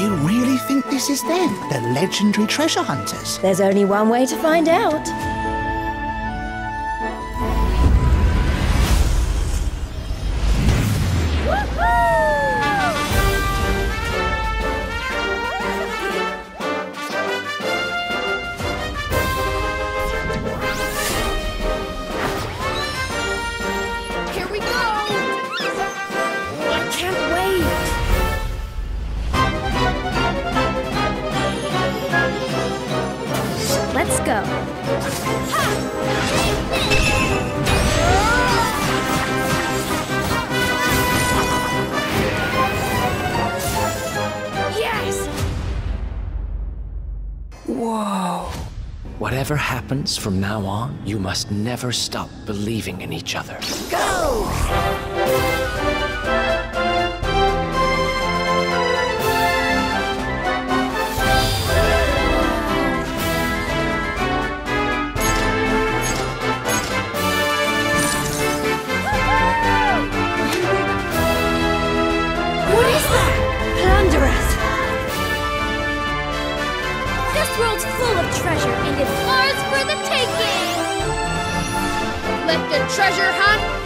You really think this is them, the legendary treasure hunters? There's only one way to find out. Let's go. Yes! Whoa. Whatever happens from now on, you must never stop believing in each other. Go! This world's full of treasure, and it's ours for the taking! Let the treasure hunt